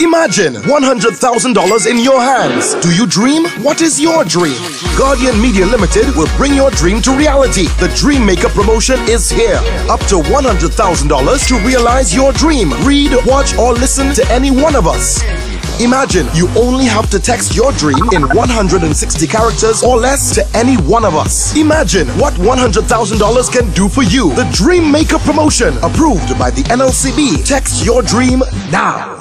Imagine $100,000 in your hands. Do you dream? What is your dream? Guardian Media Limited will bring your dream to reality. The Dream Maker promotion is here. Up to $100,000 to realize your dream. Read, watch, or listen to any one of us. Imagine you only have to text your dream in 160 characters or less to any one of us. Imagine what $100,000 can do for you. The Dream Maker promotion approved by the NLCB. Text your dream now.